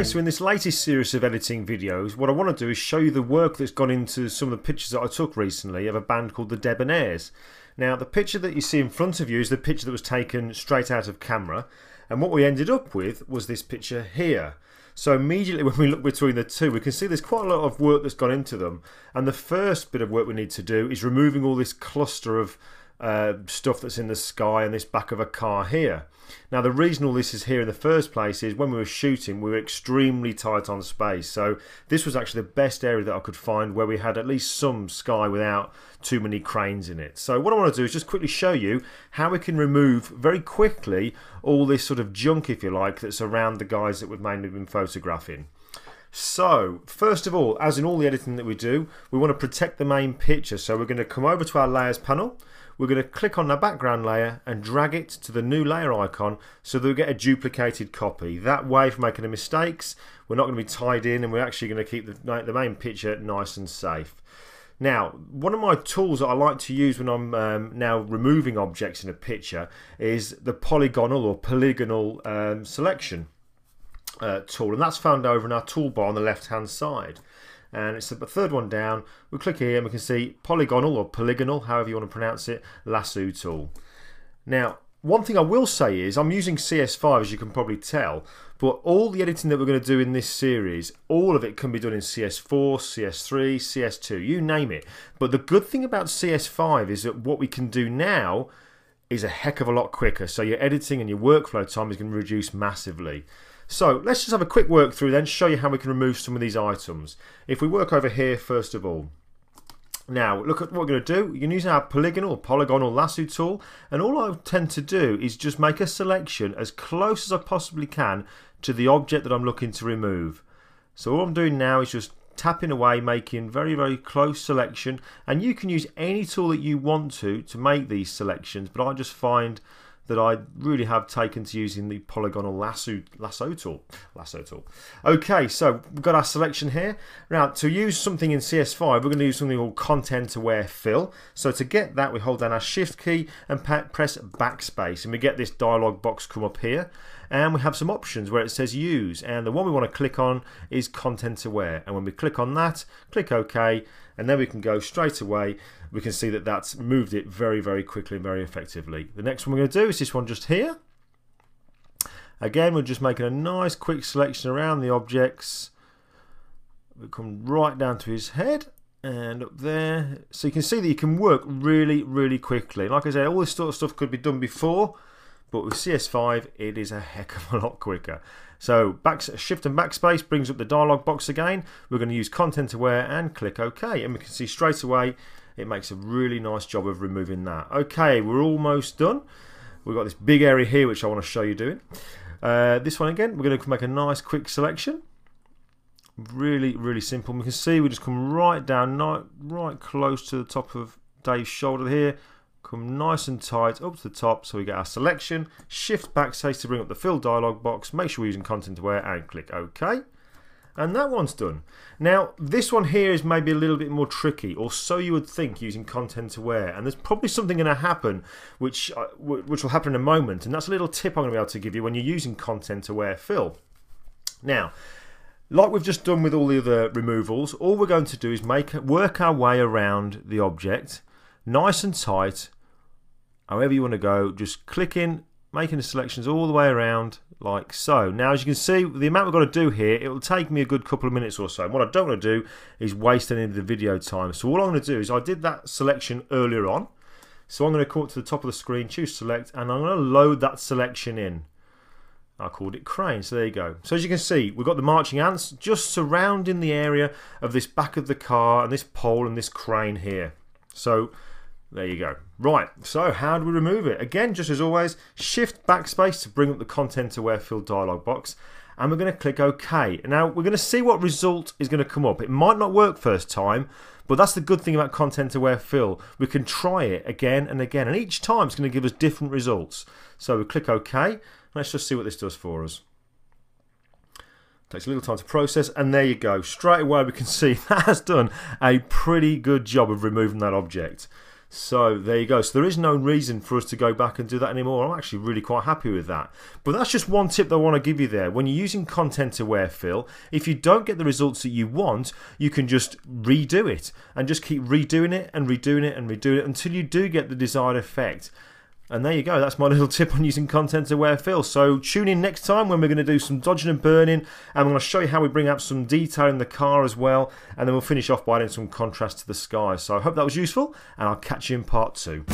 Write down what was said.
Okay, so in this latest series of editing videos, what I want to do is show you the work that's gone into some of the pictures that I took recently of a band called the Debonaires. Now, the picture that you see in front of you is the picture that was taken straight out of camera, and what we ended up with was this picture here. So immediately when we look between the two, we can see there's quite a lot of work that's gone into them. And the first bit of work we need to do is removing all this cluster of uh, stuff that's in the sky and this back of a car here. Now the reason all this is here in the first place is when we were shooting we were extremely tight on space so this was actually the best area that I could find where we had at least some sky without too many cranes in it. So what I want to do is just quickly show you how we can remove very quickly all this sort of junk if you like that's around the guys that we've mainly been photographing. So, first of all, as in all the editing that we do, we want to protect the main picture. So we're going to come over to our layers panel we're going to click on the background layer and drag it to the new layer icon so that we get a duplicated copy. That way, if we're making any mistakes, we're not going to be tied in and we're actually going to keep the, the main picture nice and safe. Now, one of my tools that I like to use when I'm um, now removing objects in a picture is the polygonal or polygonal um, selection uh, tool, and that's found over in our toolbar on the left hand side and it's the third one down. We click here and we can see polygonal or polygonal, however you want to pronounce it, lasso tool. Now, one thing I will say is I'm using CS5 as you can probably tell, but all the editing that we're going to do in this series, all of it can be done in CS4, CS3, CS2, you name it. But the good thing about CS5 is that what we can do now is a heck of a lot quicker. So your editing and your workflow time is going to reduce massively. So let's just have a quick work through then, show you how we can remove some of these items. If we work over here first of all, now, look at what we're going to do. You can use our polygonal polygonal lasso tool, and all I tend to do is just make a selection as close as I possibly can to the object that I'm looking to remove. So all I'm doing now is just tapping away, making very, very close selection, and you can use any tool that you want to to make these selections, but I just find that I really have taken to using the polygonal lasso, lasso tool. Lasso tool. Okay, so we've got our selection here. Now, to use something in CS5, we're going to use something called Content Aware Fill. So to get that, we hold down our Shift key and press Backspace, and we get this dialog box come up here. And we have some options where it says Use, and the one we want to click on is Content Aware. And when we click on that, click OK, and then we can go straight away we can see that that's moved it very, very quickly and very effectively. The next one we're going to do is this one just here. Again, we're just making a nice quick selection around the objects. We come right down to his head and up there. So you can see that you can work really, really quickly. Like I said, all this sort of stuff could be done before, but with CS5, it is a heck of a lot quicker. So back, shift and backspace brings up the dialog box again. We're going to use content aware and click OK. And we can see straight away it makes a really nice job of removing that. Okay, we're almost done. We've got this big area here which I want to show you doing. Uh, this one again, we're going to make a nice quick selection. Really, really simple. We can see we just come right down, right, right close to the top of Dave's shoulder here. Come nice and tight up to the top so we get our selection. Shift backspace to bring up the fill dialog box. Make sure we're using content aware and click OK and that one's done. Now, this one here is maybe a little bit more tricky, or so you would think using content aware, and there's probably something going to happen which, uh, which will happen in a moment, and that's a little tip I'm going to be able to give you when you're using content aware fill. Now, like we've just done with all the other removals, all we're going to do is make work our way around the object, nice and tight, however you want to go, just clicking, making the selections all the way around, like so. Now, as you can see, the amount we've got to do here, it will take me a good couple of minutes or so. And what I don't want to do is waste any of the video time. So all I'm going to do is I did that selection earlier on. So I'm going to come up to the top of the screen, choose select, and I'm going to load that selection in. I called it crane, so there you go. So as you can see, we've got the marching ants just surrounding the area of this back of the car and this pole and this crane here. So there you go. Right, so how do we remove it? Again, just as always, shift backspace to bring up the content aware fill dialog box and we're going to click OK. Now we're going to see what result is going to come up. It might not work first time, but that's the good thing about content aware fill. We can try it again and again, and each time it's going to give us different results. So we click OK. Let's just see what this does for us. Takes a little time to process, and there you go. Straight away, we can see that has done a pretty good job of removing that object. So there you go. So there is no reason for us to go back and do that anymore. I'm actually really quite happy with that. But that's just one tip that I want to give you there. When you're using content aware fill, if you don't get the results that you want, you can just redo it and just keep redoing it and redoing it and redoing it until you do get the desired effect. And there you go, that's my little tip on using content aware fill. So tune in next time when we're going to do some dodging and burning, and I'm going to show you how we bring up some detail in the car as well, and then we'll finish off by adding some contrast to the sky. So I hope that was useful, and I'll catch you in part two.